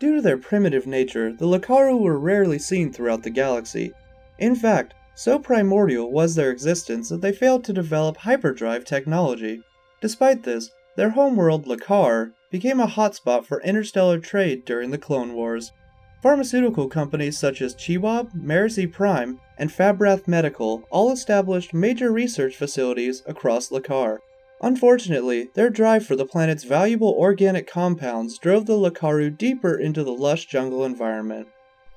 Due to their primitive nature, the Lakaru were rarely seen throughout the galaxy. In fact, so primordial was their existence that they failed to develop hyperdrive technology. Despite this, their homeworld, Lakar, became a hotspot for interstellar trade during the Clone Wars. Pharmaceutical companies such as Chiewab, Merisee Prime, and Fabreth Medical all established major research facilities across Lakar. Unfortunately, their drive for the planet's valuable organic compounds drove the Lakaru deeper into the lush jungle environment.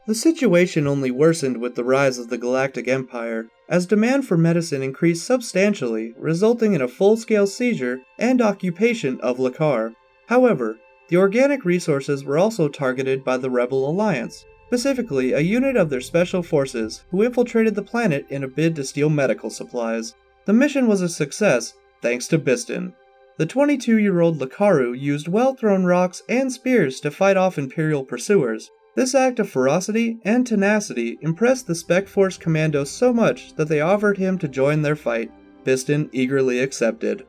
The situation only worsened with the rise of the Galactic Empire, as demand for medicine increased substantially, resulting in a full scale seizure and occupation of Lakar. However, the organic resources were also targeted by the Rebel Alliance, specifically a unit of their special forces who infiltrated the planet in a bid to steal medical supplies. The mission was a success thanks to Bistan. The 22 year old Lakaru used well thrown rocks and spears to fight off Imperial pursuers. This act of ferocity and tenacity impressed the Spec Force commandos so much that they offered him to join their fight. Bistan eagerly accepted.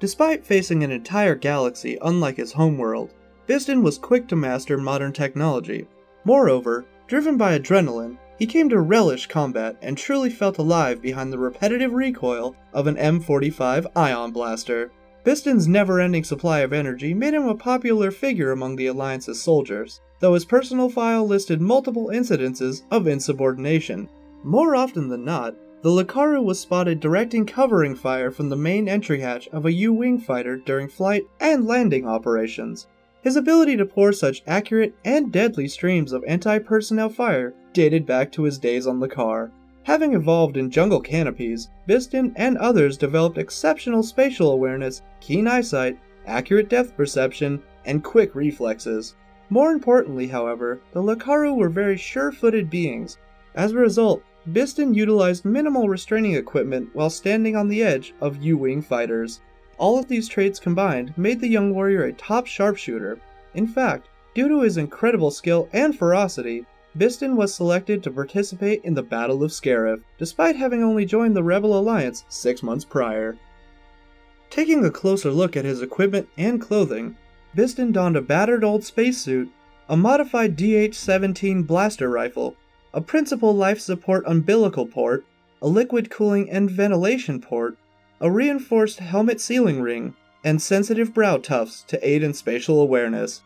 Despite facing an entire galaxy unlike his homeworld, Bistan was quick to master modern technology. Moreover, driven by adrenaline, he came to relish combat and truly felt alive behind the repetitive recoil of an M45 ion blaster. Bistan's never-ending supply of energy made him a popular figure among the Alliance's soldiers, though his personal file listed multiple incidences of insubordination. More often than not, the Lakaru was spotted directing covering fire from the main entry hatch of a U-Wing fighter during flight and landing operations. His ability to pour such accurate and deadly streams of anti-personnel fire dated back to his days on Lakar. Having evolved in jungle canopies, Bistan and others developed exceptional spatial awareness, keen eyesight, accurate depth perception, and quick reflexes. More importantly, however, the Lakaru were very sure-footed beings. As a result, Bistan utilized minimal restraining equipment while standing on the edge of U-Wing fighters. All of these traits combined made the young warrior a top sharpshooter. In fact, due to his incredible skill and ferocity, Bistan was selected to participate in the Battle of Scarif, despite having only joined the Rebel Alliance six months prior. Taking a closer look at his equipment and clothing, Bistan donned a battered old spacesuit, a modified DH-17 blaster rifle, a principal life support umbilical port, a liquid cooling and ventilation port, a reinforced helmet sealing ring, and sensitive brow tufts to aid in spatial awareness.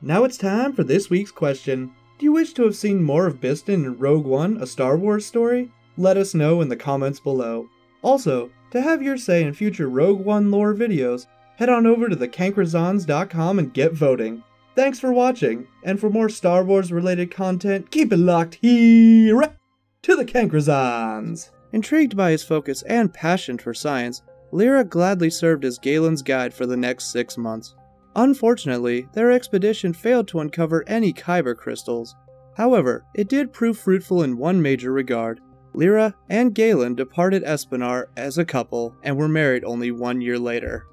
Now it's time for this week's question. Do you wish to have seen more of Bistan in Rogue One, a Star Wars story? Let us know in the comments below. Also, to have your say in future Rogue One lore videos, head on over to thecancrizans.com and get voting. Thanks for watching, and for more Star Wars related content, keep it locked here to the Cancrizans. Intrigued by his focus and passion for science, Lyra gladly served as Galen's guide for the next six months. Unfortunately, their expedition failed to uncover any Kyber crystals. However, it did prove fruitful in one major regard. Lyra and Galen departed Espinar as a couple and were married only one year later.